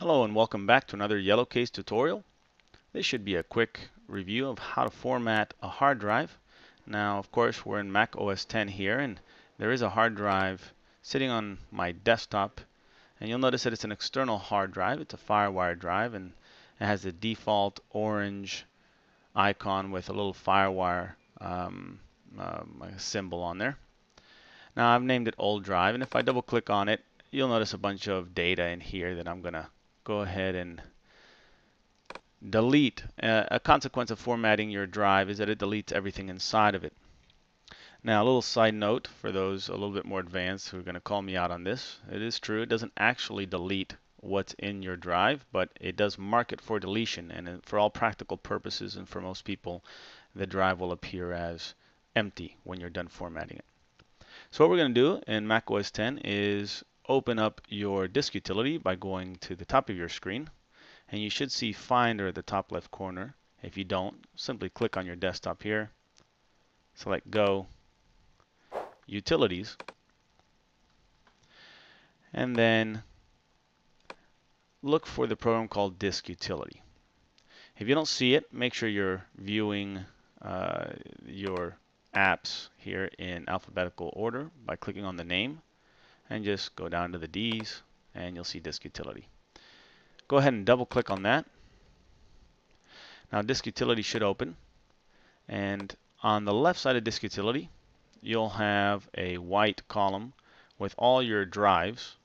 Hello and welcome back to another Yellowcase tutorial. This should be a quick review of how to format a hard drive. Now of course we're in Mac OS X here and there is a hard drive sitting on my desktop and you'll notice that it's an external hard drive. It's a FireWire drive and it has the default orange icon with a little FireWire um, uh, symbol on there. Now I've named it old drive and if I double click on it you'll notice a bunch of data in here that I'm gonna go ahead and delete. Uh, a consequence of formatting your drive is that it deletes everything inside of it. Now, a little side note for those a little bit more advanced who are going to call me out on this. It is true, it doesn't actually delete what's in your drive, but it does mark it for deletion. And for all practical purposes and for most people, the drive will appear as empty when you're done formatting it. So what we're going to do in Mac OS X is open up your disk utility by going to the top of your screen and you should see Finder at the top left corner. If you don't, simply click on your desktop here, select Go, Utilities, and then look for the program called Disk Utility. If you don't see it, make sure you're viewing uh, your apps here in alphabetical order by clicking on the name and just go down to the D's and you'll see disk utility. Go ahead and double click on that. Now disk utility should open and on the left side of disk utility you'll have a white column with all your drives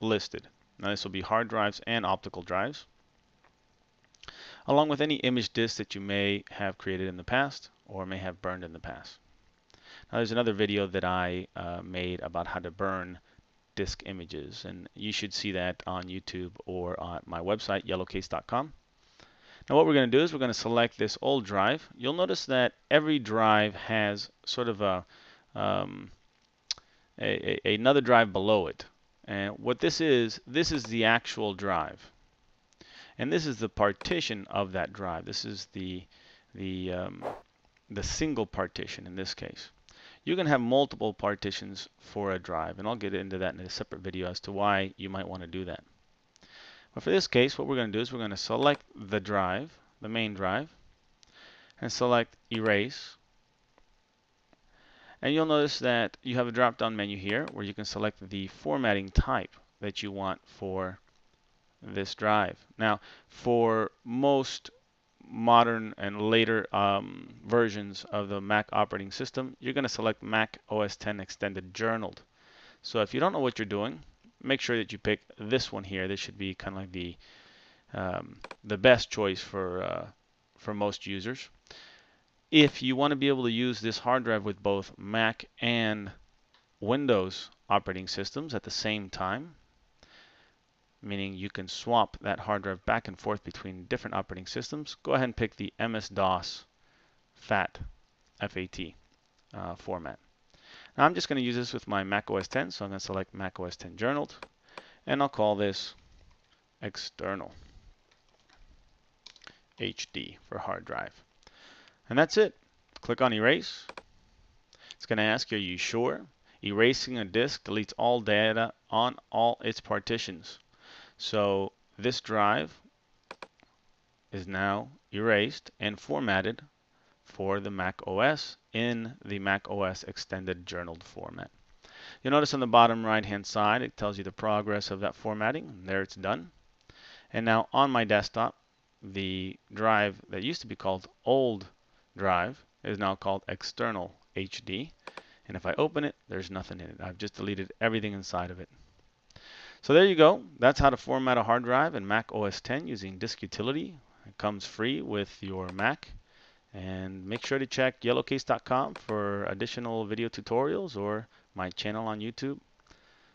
listed. Now this will be hard drives and optical drives along with any image disk that you may have created in the past or may have burned in the past. Now there's another video that I uh, made about how to burn disk images and you should see that on YouTube or on my website yellowcase.com. Now what we're going to do is we're going to select this old drive. You'll notice that every drive has sort of a, um, a, a another drive below it. And what this is, this is the actual drive. And this is the partition of that drive. This is the the um, the single partition in this case. You can have multiple partitions for a drive, and I'll get into that in a separate video as to why you might want to do that. But for this case, what we're going to do is we're going to select the drive, the main drive, and select Erase. And you'll notice that you have a drop-down menu here where you can select the formatting type that you want for this drive. Now, for most modern and later um, versions of the Mac operating system, you're going to select Mac OS 10 Extended Journaled. So if you don't know what you're doing, make sure that you pick this one here. This should be kind of like the um, the best choice for uh, for most users. If you want to be able to use this hard drive with both Mac and Windows operating systems at the same time, meaning you can swap that hard drive back and forth between different operating systems, go ahead and pick the MS-DOS FAT, F-A-T uh, format. Now I'm just going to use this with my Mac OS X, so I'm going to select Mac OS X Journaled, and I'll call this External HD for hard drive. And that's it. Click on Erase. It's going to ask you, are you sure? Erasing a disk deletes all data on all its partitions. So this drive is now erased and formatted for the Mac OS in the Mac OS extended journaled format. You'll notice on the bottom right hand side it tells you the progress of that formatting. There it's done. And now on my desktop the drive that used to be called old drive is now called external HD. And if I open it, there's nothing in it. I've just deleted everything inside of it. So there you go. That's how to format a hard drive in Mac OS 10 using Disk Utility. It comes free with your Mac. And make sure to check yellowcase.com for additional video tutorials or my channel on YouTube.